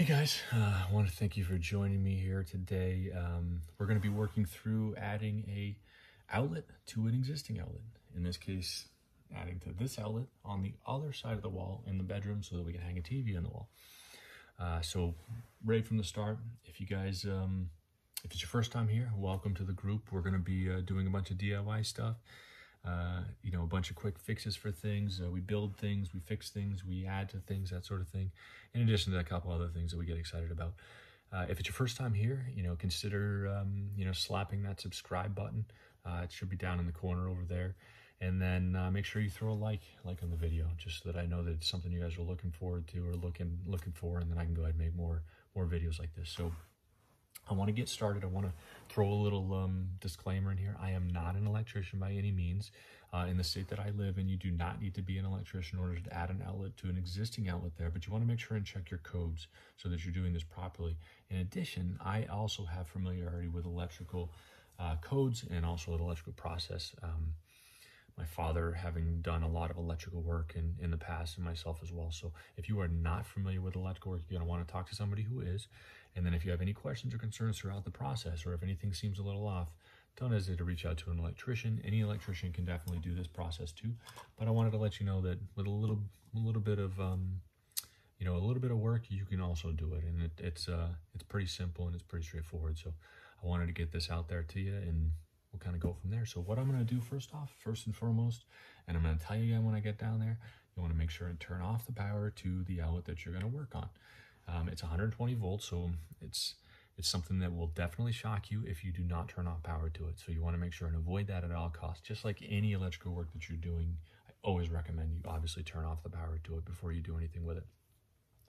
Hey guys, uh, I want to thank you for joining me here today. Um, we're going to be working through adding a outlet to an existing outlet. In this case, adding to this outlet on the other side of the wall in the bedroom so that we can hang a TV on the wall. Uh, so right from the start, if you guys, um, if it's your first time here, welcome to the group. We're going to be uh, doing a bunch of DIY stuff uh, you know, a bunch of quick fixes for things. Uh, we build things, we fix things, we add to things, that sort of thing. In addition to a couple other things that we get excited about. Uh, if it's your first time here, you know, consider, um, you know, slapping that subscribe button. Uh, it should be down in the corner over there. And then uh, make sure you throw a like, like on the video, just so that I know that it's something you guys are looking forward to or looking looking for, and then I can go ahead and make more more videos like this. So I want to get started. I want to throw a little um, disclaimer in here. I am not an electrician by any means. Uh, in the state that I live in, you do not need to be an electrician in order to add an outlet to an existing outlet there, but you want to make sure and check your codes so that you're doing this properly. In addition, I also have familiarity with electrical uh, codes and also the electrical process. Um, my father having done a lot of electrical work in, in the past and myself as well. So if you are not familiar with electrical work, you're going to want to talk to somebody who is. And then if you have any questions or concerns throughout the process, or if anything seems a little off, don't hesitate to reach out to an electrician. Any electrician can definitely do this process too. But I wanted to let you know that with a little, a little bit of, um, you know, a little bit of work, you can also do it. And it, it's, uh, it's pretty simple and it's pretty straightforward. So I wanted to get this out there to you and we'll kind of go from there. So what I'm going to do first off, first and foremost, and I'm going to tell you again when I get down there, you want to make sure and turn off the power to the outlet that you're going to work on. Um, it's 120 volts, so it's it's something that will definitely shock you if you do not turn off power to it. So you want to make sure and avoid that at all costs. Just like any electrical work that you're doing, I always recommend you obviously turn off the power to it before you do anything with it.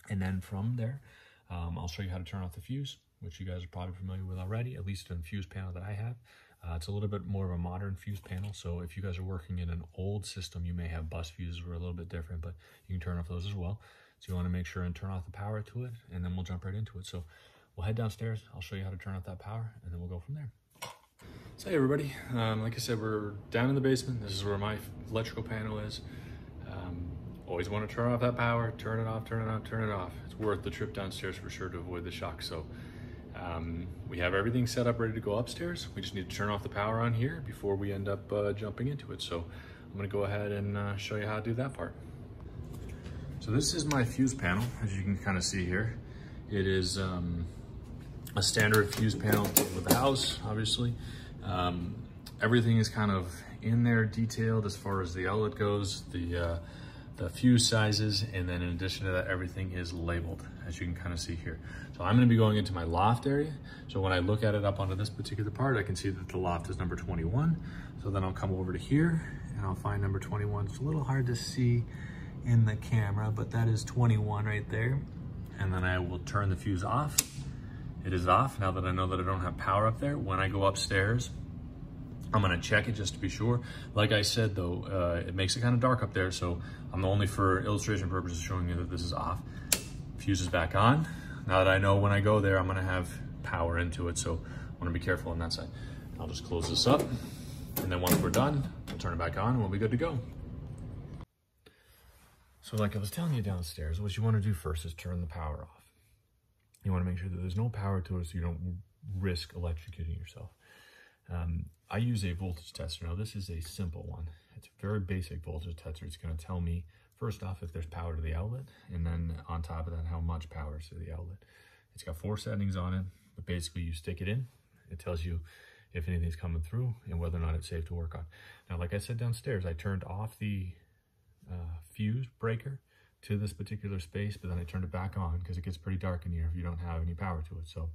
And then from there, um, I'll show you how to turn off the fuse, which you guys are probably familiar with already, at least in the fuse panel that I have. Uh, it's a little bit more of a modern fuse panel, so if you guys are working in an old system, you may have bus fuses were a little bit different, but you can turn off those as well. So you want to make sure and turn off the power to it, and then we'll jump right into it. So we'll head downstairs. I'll show you how to turn off that power, and then we'll go from there. So hey everybody, um, like I said, we're down in the basement. This is where my electrical panel is. Um, always want to turn off that power, turn it off, turn it off, turn it off. It's worth the trip downstairs for sure to avoid the shock. So um, we have everything set up ready to go upstairs. We just need to turn off the power on here before we end up uh, jumping into it. So I'm gonna go ahead and uh, show you how to do that part. So this is my fuse panel, as you can kind of see here. It is um, a standard fuse panel with the house, obviously. Um, everything is kind of in there detailed as far as the outlet goes, the, uh, the fuse sizes, and then in addition to that, everything is labeled, as you can kind of see here. So I'm gonna be going into my loft area. So when I look at it up onto this particular part, I can see that the loft is number 21. So then I'll come over to here and I'll find number 21. It's a little hard to see in the camera, but that is 21 right there. And then I will turn the fuse off. It is off now that I know that I don't have power up there. When I go upstairs, I'm gonna check it just to be sure. Like I said though, uh, it makes it kind of dark up there, so I'm only for illustration purposes showing you that this is off. Fuse is back on. Now that I know when I go there, I'm gonna have power into it, so I wanna be careful on that side. I'll just close this up, and then once we're done, we'll turn it back on and we'll be good to go. So like I was telling you downstairs, what you want to do first is turn the power off. You want to make sure that there's no power to it so you don't risk electrocuting yourself. Um, I use a voltage tester. Now this is a simple one. It's a very basic voltage tester. It's going to tell me first off if there's power to the outlet and then on top of that how much power is to the outlet. It's got four settings on it, but basically you stick it in. It tells you if anything's coming through and whether or not it's safe to work on. Now like I said downstairs, I turned off the uh, fuse breaker to this particular space, but then I turned it back on because it gets pretty dark in here if you don't have any power to it. So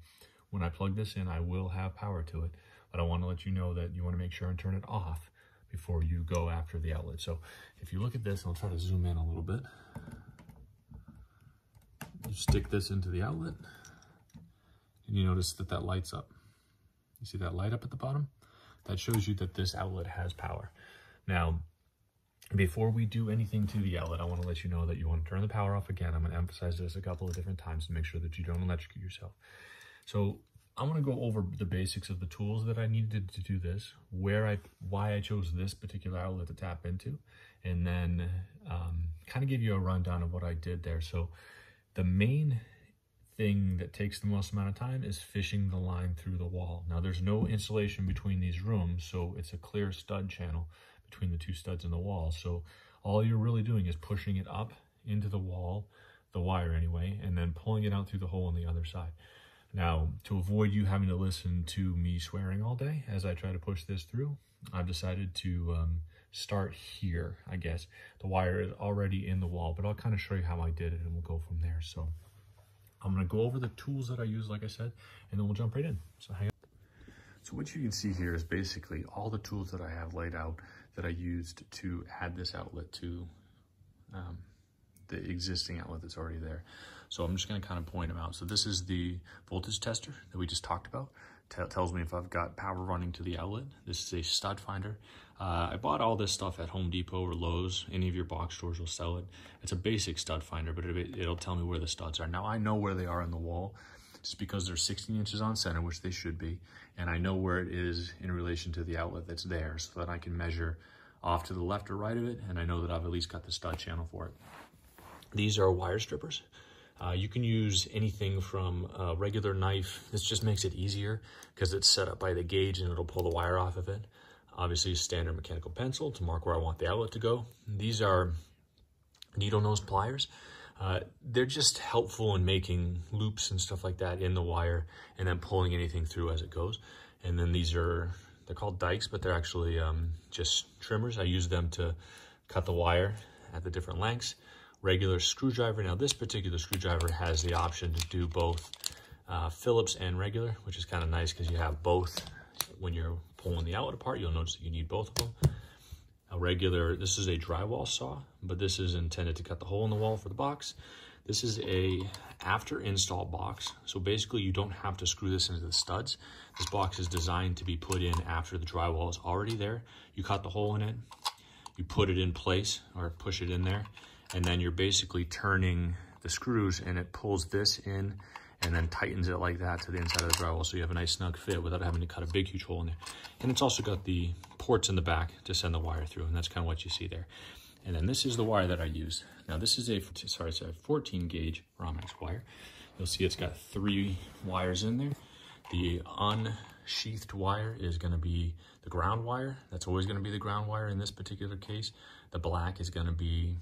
when I plug this in, I will have power to it, but I want to let you know that you want to make sure and turn it off before you go after the outlet. So if you look at this, I'll try to zoom in a little bit. You stick this into the outlet and you notice that that lights up. You see that light up at the bottom? That shows you that this outlet has power. Now, before we do anything to the outlet, I want to let you know that you want to turn the power off again. I'm going to emphasize this a couple of different times to make sure that you don't electrocute yourself. So I'm going to go over the basics of the tools that I needed to do this, where I, why I chose this particular outlet to tap into, and then um, kind of give you a rundown of what I did there. So the main thing that takes the most amount of time is fishing the line through the wall. Now there's no insulation between these rooms, so it's a clear stud channel between the two studs in the wall. So all you're really doing is pushing it up into the wall, the wire anyway, and then pulling it out through the hole on the other side. Now, to avoid you having to listen to me swearing all day as I try to push this through, I've decided to um, start here, I guess. The wire is already in the wall, but I'll kind of show you how I did it and we'll go from there. So I'm going to go over the tools that I use, like I said, and then we'll jump right in. So hang on. So what you can see here is basically all the tools that I have laid out that I used to add this outlet to um, the existing outlet that's already there. So I'm just going to kind of point them out. So this is the voltage tester that we just talked about. tells me if I've got power running to the outlet. This is a stud finder. Uh, I bought all this stuff at Home Depot or Lowe's. Any of your box stores will sell it. It's a basic stud finder, but it, it'll tell me where the studs are. Now I know where they are in the wall just because they're 16 inches on center, which they should be. And I know where it is in relation to the outlet that's there so that I can measure off to the left or right of it. And I know that I've at least got the stud channel for it. These are wire strippers. Uh, you can use anything from a regular knife. This just makes it easier because it's set up by the gauge and it'll pull the wire off of it obviously standard mechanical pencil to mark where I want the outlet to go. These are needle nose pliers. Uh, they're just helpful in making loops and stuff like that in the wire and then pulling anything through as it goes. And then these are, they're called dikes, but they're actually um, just trimmers. I use them to cut the wire at the different lengths. Regular screwdriver. Now this particular screwdriver has the option to do both uh, Phillips and regular, which is kind of nice because you have both when you're pulling the outlet apart, you'll notice that you need both of them. Regular, this is a drywall saw, but this is intended to cut the hole in the wall for the box. This is a after install box. So basically you don't have to screw this into the studs. This box is designed to be put in after the drywall is already there. You cut the hole in it, you put it in place or push it in there, and then you're basically turning the screws and it pulls this in and then tightens it like that to the inside of the drywall so you have a nice snug fit without having to cut a big huge hole in there. And it's also got the ports in the back to send the wire through and that's kind of what you see there. And then this is the wire that I use. Now this is a, sorry, it's a 14 gauge Romex wire. You'll see it's got three wires in there. The unsheathed wire is gonna be the ground wire. That's always gonna be the ground wire in this particular case. The black is gonna be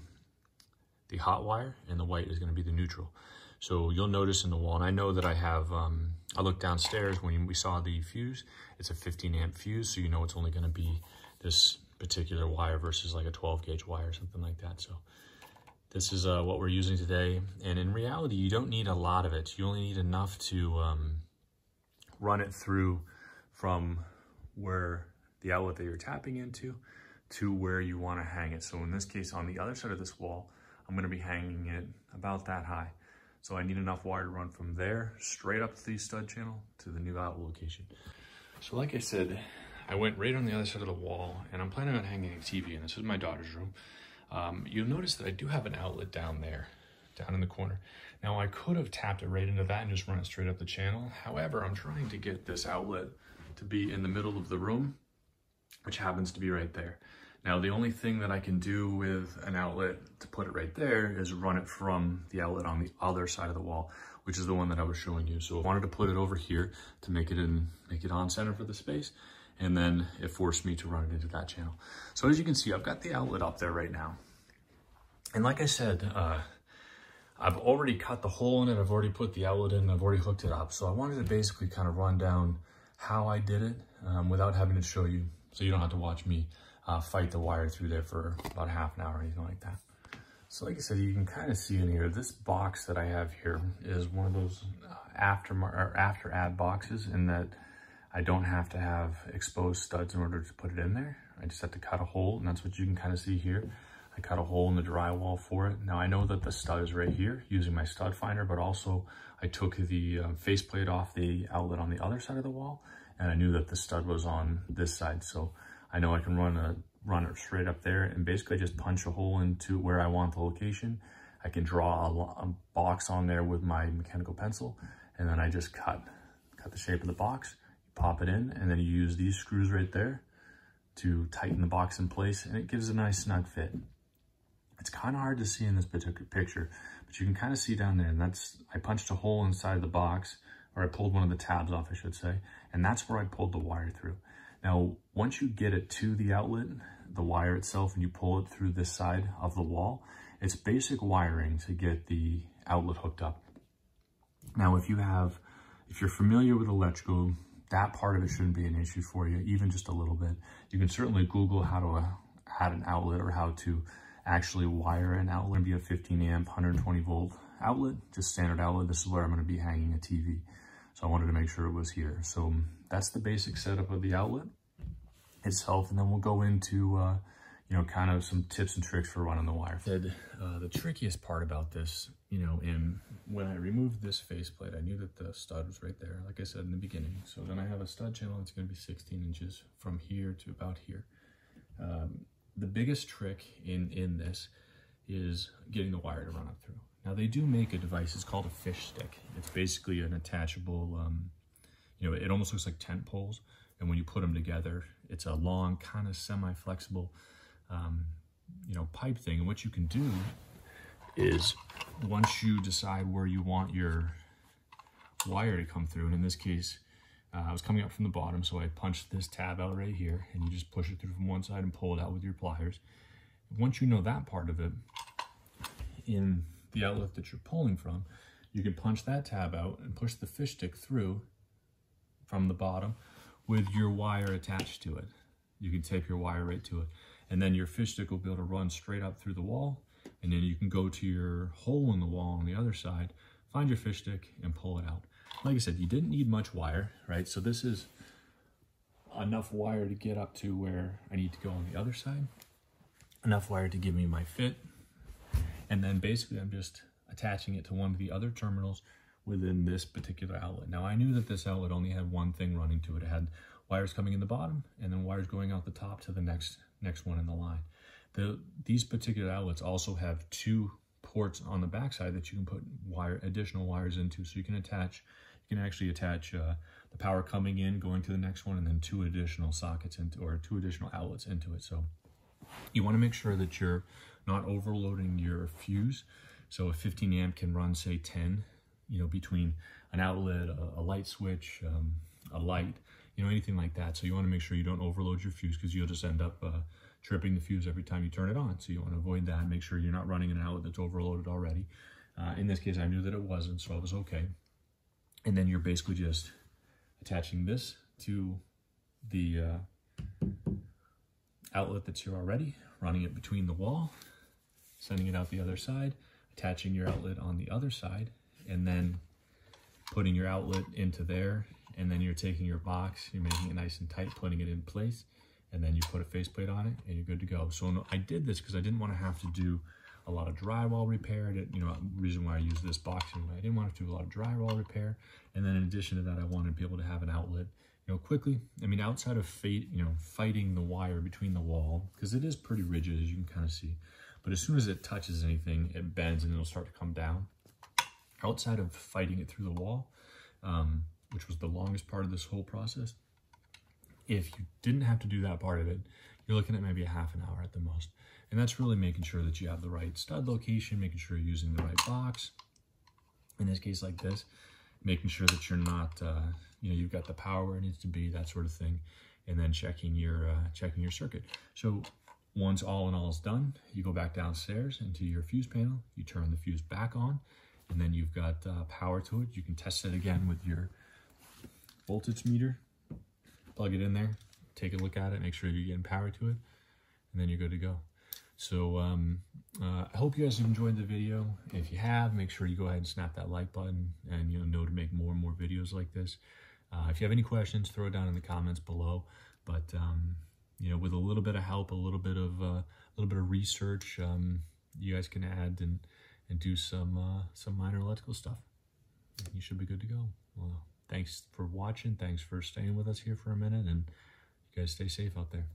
the hot wire and the white is gonna be the neutral. So you'll notice in the wall, and I know that I have, um, I looked downstairs when we saw the fuse, it's a 15 amp fuse, so you know it's only gonna be this particular wire versus like a 12 gauge wire or something like that. So this is uh, what we're using today. And in reality, you don't need a lot of it. You only need enough to um, run it through from where the outlet that you're tapping into to where you wanna hang it. So in this case, on the other side of this wall, I'm gonna be hanging it about that high. So I need enough wire to run from there straight up the stud channel to the new outlet location. So like I said, I went right on the other side of the wall and I'm planning on hanging a TV and this is my daughter's room. Um, you'll notice that I do have an outlet down there, down in the corner. Now I could have tapped it right into that and just run it straight up the channel. However, I'm trying to get this outlet to be in the middle of the room, which happens to be right there. Now, the only thing that I can do with an outlet to put it right there is run it from the outlet on the other side of the wall, which is the one that I was showing you. So I wanted to put it over here to make it in, make it on center for the space. And then it forced me to run it into that channel. So as you can see, I've got the outlet up there right now. And like I said, uh, I've already cut the hole in it. I've already put the outlet in. I've already hooked it up. So I wanted to basically kind of run down how I did it um, without having to show you. So you don't have to watch me uh, fight the wire through there for about half an hour or anything like that. So like I said, you can kind of see in here, this box that I have here is one of those uh, after, or after add boxes in that I don't have to have exposed studs in order to put it in there. I just have to cut a hole and that's what you can kind of see here. I cut a hole in the drywall for it. Now I know that the stud is right here using my stud finder, but also I took the um, faceplate off the outlet on the other side of the wall and I knew that the stud was on this side. So I know I can run a run it straight up there and basically just punch a hole into where I want the location. I can draw a, a box on there with my mechanical pencil and then I just cut, cut the shape of the box, pop it in, and then you use these screws right there to tighten the box in place and it gives a nice snug fit. It's kind of hard to see in this particular picture, but you can kind of see down there. And that's, I punched a hole inside the box, or I pulled one of the tabs off, I should say. And that's where I pulled the wire through. Now, once you get it to the outlet, the wire itself, and you pull it through this side of the wall, it's basic wiring to get the outlet hooked up. Now, if you have, if you're familiar with electrical, that part of it shouldn't be an issue for you, even just a little bit. You can certainly Google how to add an outlet or how to actually wire an outlet. Be a 15 amp, 120 volt outlet, just standard outlet. This is where I'm going to be hanging a TV. So I wanted to make sure it was here. So that's the basic setup of the outlet itself. And then we'll go into, uh, you know, kind of some tips and tricks for running the wire. The, uh, the trickiest part about this, you know, in when I removed this faceplate, I knew that the stud was right there, like I said in the beginning. So then I have a stud channel that's going to be 16 inches from here to about here. Um, the biggest trick in, in this is getting the wire to run up through. They do make a device, it's called a fish stick. It's basically an attachable, um, you know, it almost looks like tent poles. And when you put them together, it's a long, kind of semi-flexible, um, you know, pipe thing. And what you can do is once you decide where you want your wire to come through, and in this case, uh, I was coming up from the bottom, so I punched this tab out right here, and you just push it through from one side and pull it out with your pliers. Once you know that part of it, in the outlet that you're pulling from, you can punch that tab out and push the fish stick through from the bottom with your wire attached to it. You can tape your wire right to it. And then your fish stick will be able to run straight up through the wall. And then you can go to your hole in the wall on the other side, find your fish stick and pull it out. Like I said, you didn't need much wire, right? So this is enough wire to get up to where I need to go on the other side. Enough wire to give me my fit. And then basically I'm just attaching it to one of the other terminals within this particular outlet. Now I knew that this outlet only had one thing running to it. It had wires coming in the bottom and then wires going out the top to the next next one in the line. The, these particular outlets also have two ports on the backside that you can put wire additional wires into so you can attach you can actually attach uh, the power coming in, going to the next one, and then two additional sockets into, or two additional outlets into it. So you want to make sure that you're not overloading your fuse. So a 15 amp can run, say 10, you know, between an outlet, a, a light switch, um, a light, you know, anything like that. So you want to make sure you don't overload your fuse because you'll just end up uh, tripping the fuse every time you turn it on. So you want to avoid that. Make sure you're not running an outlet that's overloaded already. Uh, in this case, I knew that it wasn't, so I was okay. And then you're basically just attaching this to the uh, outlet that's here already, running it between the wall, sending it out the other side, attaching your outlet on the other side, and then putting your outlet into there. And then you're taking your box, you're making it nice and tight, putting it in place, and then you put a faceplate on it and you're good to go. So I did this because I didn't want to have to do a lot of drywall repair. It, you know, reason why I use this box anyway. I didn't want to do a lot of drywall repair. And then in addition to that, I wanted to be able to have an outlet, you know, quickly. I mean, outside of fate, you know, fighting the wire between the wall, because it is pretty rigid, as you can kind of see. But as soon as it touches anything, it bends and it'll start to come down. Outside of fighting it through the wall, um, which was the longest part of this whole process, if you didn't have to do that part of it, you're looking at maybe a half an hour at the most. And that's really making sure that you have the right stud location, making sure you're using the right box. In this case like this, making sure that you're not, uh, you know, you've got the power where it needs to be, that sort of thing. And then checking your, uh, checking your circuit. So once all in all is done, you go back downstairs into your fuse panel, you turn the fuse back on, and then you've got uh, power to it. You can test it again with your voltage meter, plug it in there, take a look at it, make sure you're getting power to it, and then you're good to go. So um, uh, I hope you guys have enjoyed the video. If you have, make sure you go ahead and snap that like button and you know, know to make more and more videos like this. Uh, if you have any questions, throw it down in the comments below. But um, you know, with a little bit of help, a little bit of uh, a little bit of research, um, you guys can add and and do some uh, some minor electrical stuff. You should be good to go. Well, thanks for watching. Thanks for staying with us here for a minute, and you guys stay safe out there.